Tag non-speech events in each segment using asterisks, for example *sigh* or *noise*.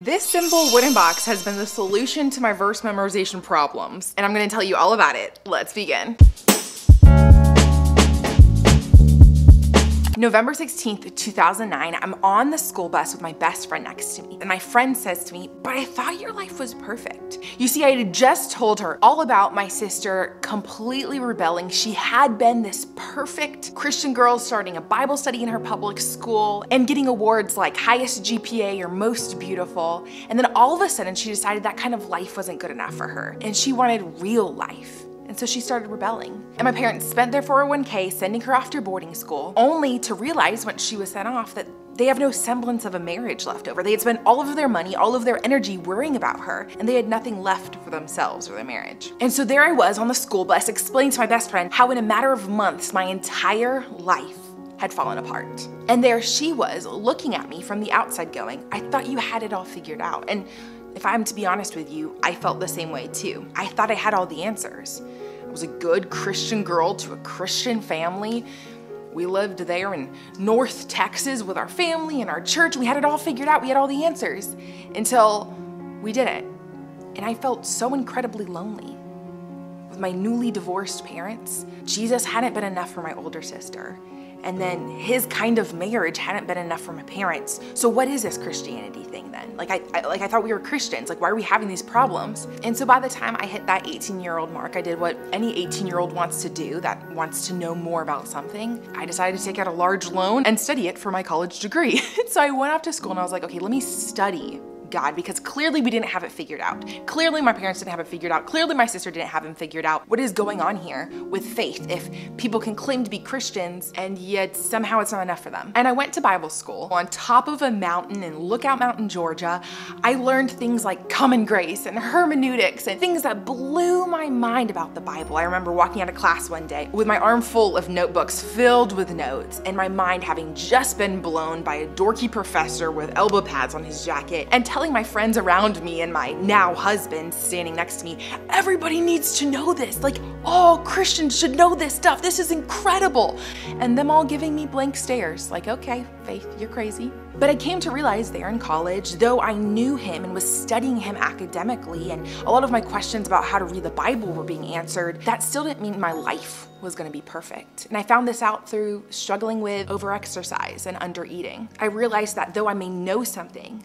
This simple wooden box has been the solution to my verse memorization problems, and I'm gonna tell you all about it. Let's begin. November 16th, 2009, I'm on the school bus with my best friend next to me. And my friend says to me, but I thought your life was perfect. You see, I had just told her all about my sister completely rebelling. She had been this perfect Christian girl starting a Bible study in her public school and getting awards like highest GPA or most beautiful. And then all of a sudden she decided that kind of life wasn't good enough for her. And she wanted real life. And so she started rebelling. And my parents spent their 401k sending her off to boarding school, only to realize once she was sent off that they have no semblance of a marriage left over. They had spent all of their money, all of their energy worrying about her, and they had nothing left for themselves or their marriage. And so there I was on the school bus explaining to my best friend how in a matter of months my entire life had fallen apart. And there she was looking at me from the outside going, I thought you had it all figured out. And if I'm to be honest with you, I felt the same way too. I thought I had all the answers. I was a good Christian girl to a Christian family. We lived there in North Texas with our family and our church. We had it all figured out. We had all the answers until we didn't. And I felt so incredibly lonely. With my newly divorced parents, Jesus hadn't been enough for my older sister. And then his kind of marriage hadn't been enough for my parents. So what is this Christianity thing then? Like I, I, like I thought we were Christians. Like why are we having these problems? And so by the time I hit that 18-year-old mark, I did what any 18-year-old wants to do that wants to know more about something. I decided to take out a large loan and study it for my college degree. *laughs* so I went off to school and I was like, okay, let me study God because clearly we didn't have it figured out. Clearly my parents didn't have it figured out. Clearly my sister didn't have him figured out. What is going on here with faith if people can claim to be Christians and yet somehow it's not enough for them? And I went to Bible school on top of a mountain in Lookout Mountain, Georgia. I learned things like common grace and hermeneutics and things that blew my mind about the Bible. I remember walking out of class one day with my arm full of notebooks filled with notes and my mind having just been blown by a dorky professor with elbow pads on his jacket and telling my friends around me and my now husband standing next to me, everybody needs to know this. Like, all Christians should know this stuff. This is incredible. And them all giving me blank stares, like, okay, Faith, you're crazy. But I came to realize there in college, though I knew him and was studying him academically, and a lot of my questions about how to read the Bible were being answered, that still didn't mean my life was gonna be perfect. And I found this out through struggling with overexercise and undereating. I realized that though I may know something,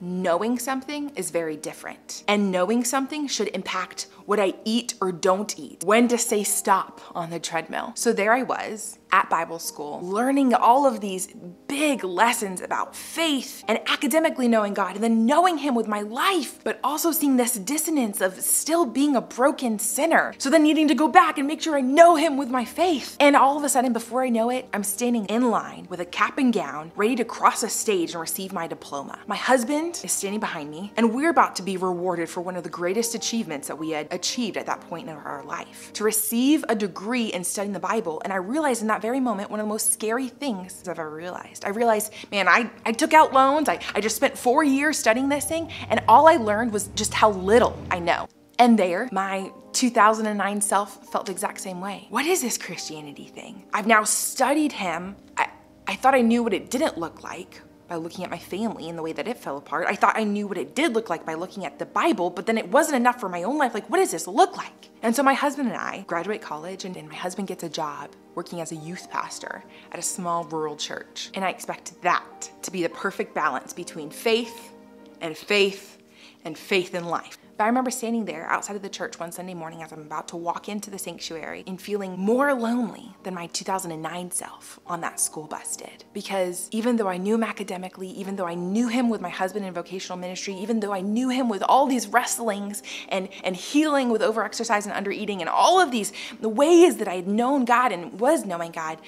knowing something is very different. And knowing something should impact what I eat or don't eat, when to say stop on the treadmill. So there I was at Bible school, learning all of these big lessons about faith and academically knowing God and then knowing Him with my life, but also seeing this dissonance of still being a broken sinner. So then needing to go back and make sure I know Him with my faith. And all of a sudden, before I know it, I'm standing in line with a cap and gown, ready to cross a stage and receive my diploma. My husband is standing behind me, and we're about to be rewarded for one of the greatest achievements that we had achieved at that point in our life. To receive a degree in studying the Bible, and I realized in that very moment one of the most scary things I've ever realized. I realized, man, I, I took out loans, I, I just spent four years studying this thing, and all I learned was just how little I know. And there, my 2009 self felt the exact same way. What is this Christianity thing? I've now studied him. I, I thought I knew what it didn't look like by looking at my family and the way that it fell apart. I thought I knew what it did look like by looking at the Bible, but then it wasn't enough for my own life. Like, what does this look like? And so my husband and I graduate college, and then my husband gets a job working as a youth pastor at a small rural church. And I expect that to be the perfect balance between faith and faith and faith in life. But I remember standing there outside of the church one Sunday morning as I'm about to walk into the sanctuary and feeling more lonely than my 2009 self on that school bus did. Because even though I knew him academically, even though I knew him with my husband in vocational ministry, even though I knew him with all these wrestlings and, and healing with overexercise and undereating and all of these the ways that I had known God and was knowing God,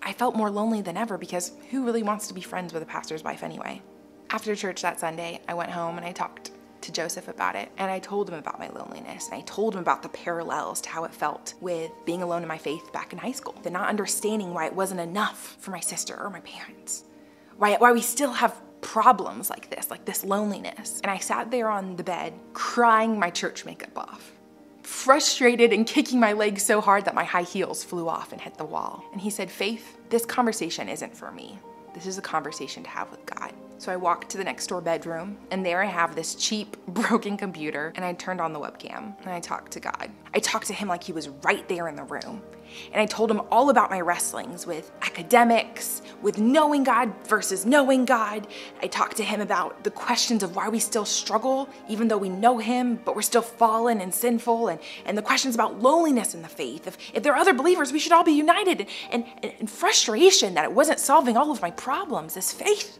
I felt more lonely than ever because who really wants to be friends with a pastor's wife anyway? After church that Sunday, I went home and I talked to Joseph about it. And I told him about my loneliness. And I told him about the parallels to how it felt with being alone in my faith back in high school. The not understanding why it wasn't enough for my sister or my parents. Why, why we still have problems like this, like this loneliness. And I sat there on the bed crying my church makeup off frustrated and kicking my legs so hard that my high heels flew off and hit the wall. And he said, Faith, this conversation isn't for me. This is a conversation to have with God. So I walked to the next door bedroom, and there I have this cheap, *laughs* broken computer, and I turned on the webcam and I talked to God. I talked to Him like He was right there in the room. And I told Him all about my wrestlings with academics, with knowing God versus knowing God. I talked to Him about the questions of why we still struggle, even though we know Him, but we're still fallen and sinful, and, and the questions about loneliness in the faith. If, if there are other believers, we should all be united, and, and, and frustration that it wasn't solving all of my problems, this faith.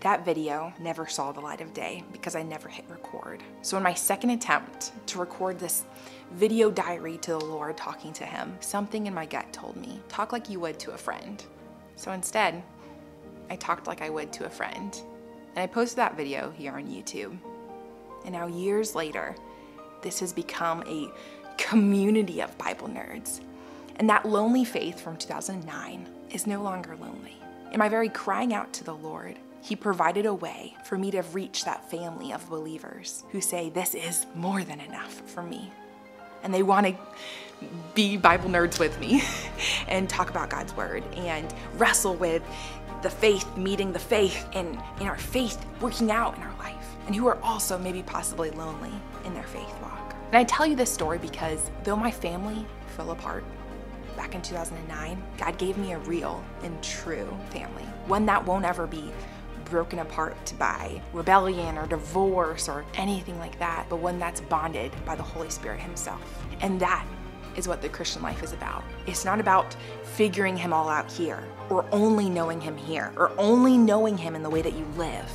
That video never saw the light of day because I never hit record. So in my second attempt to record this video diary to the Lord talking to him, something in my gut told me, talk like you would to a friend. So instead, I talked like I would to a friend. And I posted that video here on YouTube. And now years later, this has become a community of Bible nerds. And that lonely faith from 2009 is no longer lonely. Am I very crying out to the Lord? He provided a way for me to reach that family of believers who say, This is more than enough for me. And they want to be Bible nerds with me *laughs* and talk about God's word and wrestle with the faith, meeting the faith, and in our faith working out in our life, and who are also maybe possibly lonely in their faith walk. And I tell you this story because though my family fell apart, back in 2009, God gave me a real and true family, one that won't ever be broken apart by rebellion or divorce or anything like that, but one that's bonded by the Holy Spirit Himself. And that is what the Christian life is about. It's not about figuring Him all out here, or only knowing Him here, or only knowing Him in the way that you live.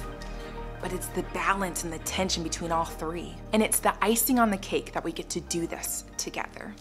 But it's the balance and the tension between all three. And it's the icing on the cake that we get to do this together.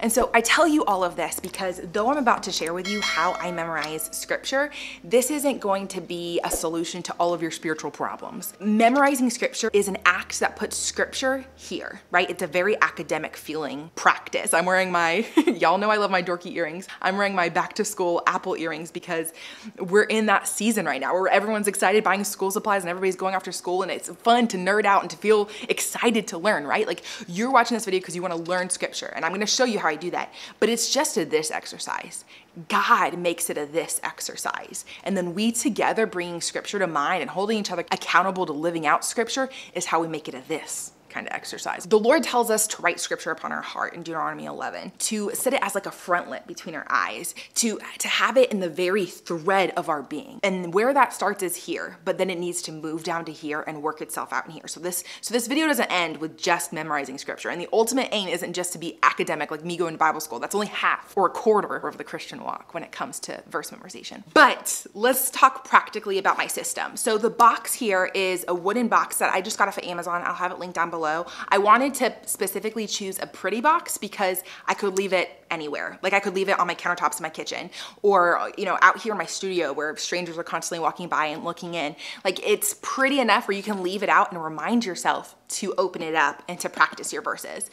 And so I tell you all of this because though I'm about to share with you how I memorize scripture, this isn't going to be a solution to all of your spiritual problems. Memorizing scripture is an act that puts scripture here, right? It's a very academic feeling practice. I'm wearing my, *laughs* y'all know I love my dorky earrings. I'm wearing my back to school Apple earrings because we're in that season right now where everyone's excited buying school supplies and everybody's going after school and it's fun to nerd out and to feel excited to learn, right? Like you're watching this video because you want to learn scripture and I'm going to show you how I do that. But it's just a this exercise. God makes it a this exercise. And then we together bringing scripture to mind and holding each other accountable to living out scripture is how we make it a this kind of exercise. The Lord tells us to write scripture upon our heart in Deuteronomy 11, to set it as like a frontlet between our eyes, to, to have it in the very thread of our being. And where that starts is here, but then it needs to move down to here and work itself out in here. So this, so this video doesn't end with just memorizing scripture. And the ultimate aim isn't just to be academic like me going to Bible school. That's only half or a quarter of the Christian walk when it comes to verse memorization. But let's talk practically about my system. So the box here is a wooden box that I just got off of Amazon. I'll have it linked down below below. I wanted to specifically choose a pretty box because I could leave it anywhere. Like I could leave it on my countertops in my kitchen or, you know, out here in my studio where strangers are constantly walking by and looking in. Like it's pretty enough where you can leave it out and remind yourself to open it up and to practice your verses.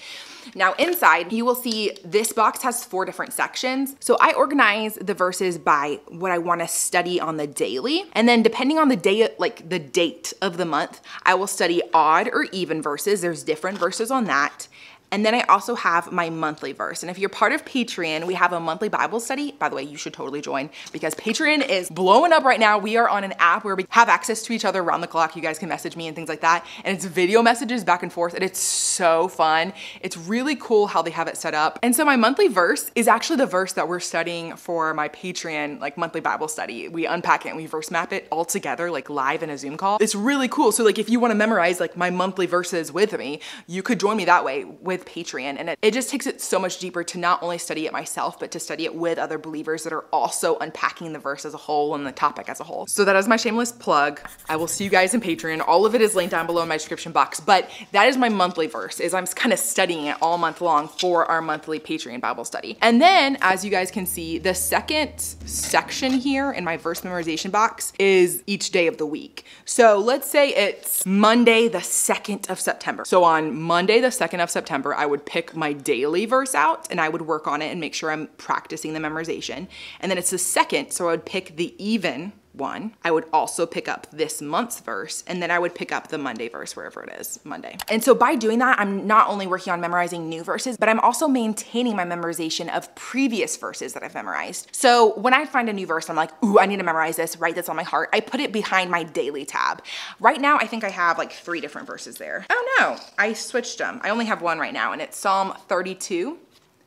Now inside, you will see this box has four different sections. So I organize the verses by what I wanna study on the daily. And then depending on the day, like the date of the month, I will study odd or even verses. There's different verses on that. And then I also have my monthly verse. And if you're part of Patreon, we have a monthly Bible study. By the way, you should totally join because Patreon is blowing up right now. We are on an app where we have access to each other around the clock. You guys can message me and things like that. And it's video messages back and forth and it's so fun. It's really cool how they have it set up. And so my monthly verse is actually the verse that we're studying for my Patreon like monthly Bible study. We unpack it and we verse map it all together like live in a Zoom call. It's really cool. So like if you want to memorize like my monthly verses with me, you could join me that way with Patreon. And it, it just takes it so much deeper to not only study it myself, but to study it with other believers that are also unpacking the verse as a whole and the topic as a whole. So that is my shameless plug. I will see you guys in Patreon. All of it is linked down below in my description box, but that is my monthly verse is I'm kind of studying it all month long for our monthly Patreon Bible study. And then as you guys can see, the second section here in my verse memorization box is each day of the week. So let's say it's Monday, the 2nd of September. So on Monday, the 2nd of September, I would pick my daily verse out and I would work on it and make sure I'm practicing the memorization. And then it's the second, so I would pick the even one. I would also pick up this month's verse and then I would pick up the Monday verse wherever it is, Monday. And so by doing that, I'm not only working on memorizing new verses, but I'm also maintaining my memorization of previous verses that I've memorized. So when I find a new verse, I'm like, ooh, I need to memorize this, write this on my heart. I put it behind my daily tab. Right now, I think I have like three different verses there. Oh no, I switched them. I only have one right now and it's Psalm 32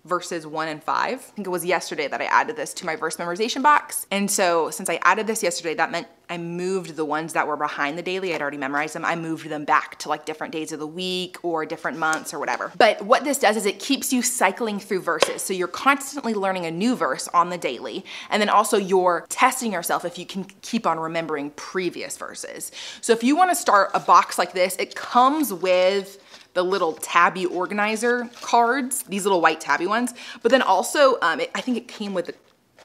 verses one and five. I think it was yesterday that I added this to my verse memorization box. And so since I added this yesterday, that meant I moved the ones that were behind the daily, I'd already memorized them, I moved them back to like different days of the week or different months or whatever. But what this does is it keeps you cycling through verses. So you're constantly learning a new verse on the daily. And then also you're testing yourself if you can keep on remembering previous verses. So if you wanna start a box like this, it comes with the little tabby organizer cards, these little white tabby ones. But then also, um, it, I think it came with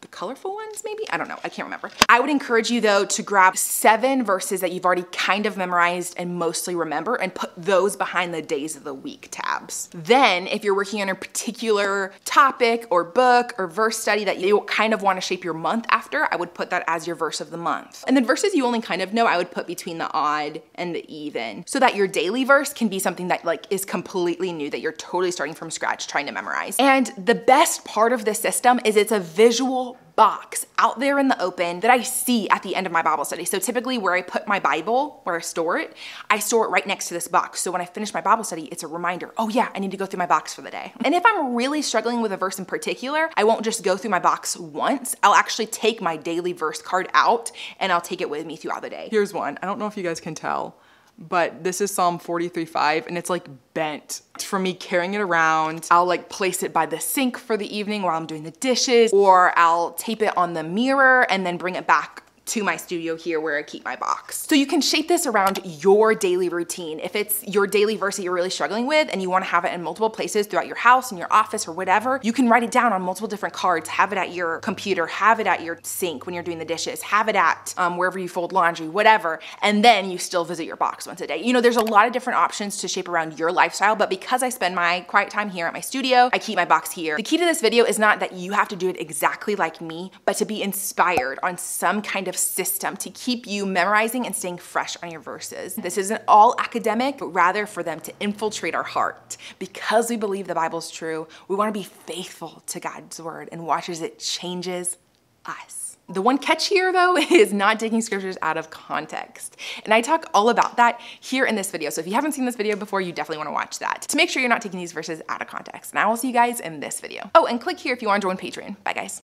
the colorful ones maybe? I don't know, I can't remember. I would encourage you though to grab seven verses that you've already kind of memorized and mostly remember and put those behind the days of the week tabs. Then if you're working on a particular topic or book or verse study that you kind of wanna shape your month after, I would put that as your verse of the month. And then verses you only kind of know, I would put between the odd and the even so that your daily verse can be something that like is completely new that you're totally starting from scratch trying to memorize. And the best part of this system is it's a visual box out there in the open that I see at the end of my Bible study. So typically where I put my Bible, where I store it, I store it right next to this box. So when I finish my Bible study, it's a reminder, oh yeah, I need to go through my box for the day. And if I'm really struggling with a verse in particular, I won't just go through my box once. I'll actually take my daily verse card out and I'll take it with me throughout the day. Here's one. I don't know if you guys can tell but this is Psalm 43:5 and it's like bent for me carrying it around. I'll like place it by the sink for the evening while I'm doing the dishes or I'll tape it on the mirror and then bring it back to my studio here where I keep my box. So you can shape this around your daily routine. If it's your daily verse that you're really struggling with and you wanna have it in multiple places throughout your house and your office or whatever, you can write it down on multiple different cards, have it at your computer, have it at your sink when you're doing the dishes, have it at um, wherever you fold laundry, whatever, and then you still visit your box once a day. You know, there's a lot of different options to shape around your lifestyle, but because I spend my quiet time here at my studio, I keep my box here. The key to this video is not that you have to do it exactly like me, but to be inspired on some kind of of system to keep you memorizing and staying fresh on your verses. This isn't all academic, but rather for them to infiltrate our heart. Because we believe the Bible's true, we wanna be faithful to God's word and watch as it changes us. The one catch here though *laughs* is not taking scriptures out of context. And I talk all about that here in this video. So if you haven't seen this video before, you definitely wanna watch that to make sure you're not taking these verses out of context. And I will see you guys in this video. Oh, and click here if you wanna join Patreon. Bye guys.